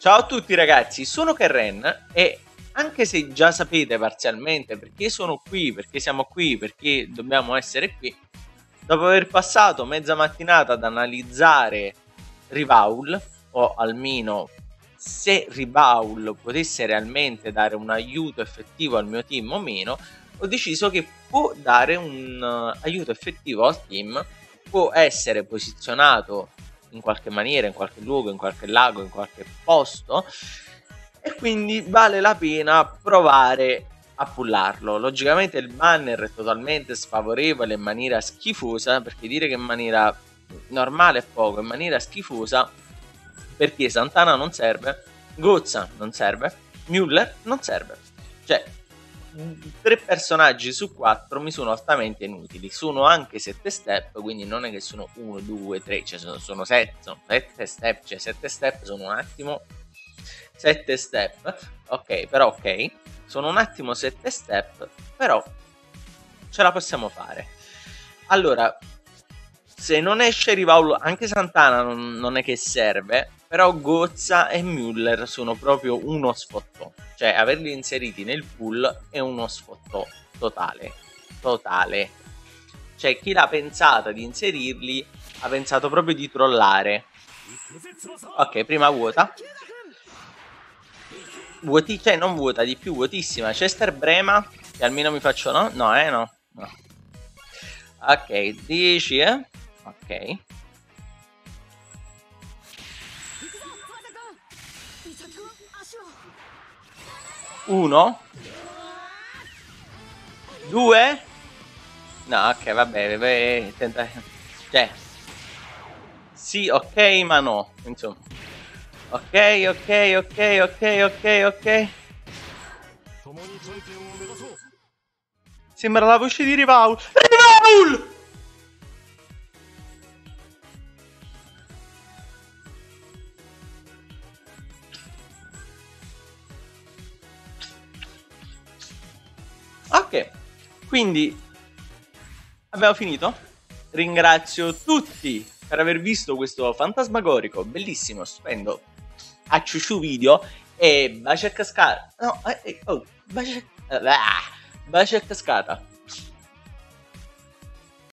Ciao a tutti ragazzi, sono Kerren e anche se già sapete parzialmente perché sono qui, perché siamo qui, perché dobbiamo essere qui, dopo aver passato mezza mattinata ad analizzare Rivaul, o almeno se Rivaul potesse realmente dare un aiuto effettivo al mio team o meno, ho deciso che può dare un uh, aiuto effettivo al team, può essere posizionato in qualche maniera, in qualche luogo, in qualche lago, in qualche posto e quindi vale la pena provare a pullarlo. Logicamente il banner è totalmente sfavorevole in maniera schifosa, perché dire che in maniera normale è poco, in maniera schifosa perché Santana non serve, Gozza non serve, Müller non serve. Cioè, tre personaggi su quattro mi sono altamente inutili. Sono anche sette step, quindi non è che sono uno, due, tre, cioè sono, sono sette, sono sette step, cioè sette step sono un attimo sette step. Ok, però ok, sono un attimo sette step, però ce la possiamo fare. Allora, se non esce Rivaul, anche Santana non, non è che serve, però Gozza e Müller sono proprio uno sfottò. Cioè, averli inseriti nel pool è uno sfottò totale. Totale. Cioè, chi l'ha pensata di inserirli ha pensato proprio di trollare. Ok, prima vuota. Vuoti, cioè non vuota, di più vuotissima. Chester Brema, che almeno mi faccio no? No, eh, no. no. Ok, 10, eh. Ok. 1 2 No, ok, vabbè, vabbè tenta... Cioè Sì, ok, ma no Insomma. Ok, ok, ok, ok, ok, ok. Sembra la voce di Rivaul. Rivaul! Ok, quindi abbiamo finito. Ringrazio tutti per aver visto questo fantasmagorico, bellissimo, stupendo, a ciuciu video e baci a cascata. No, eh, eh, oh, baci a, ah, baci a cascata.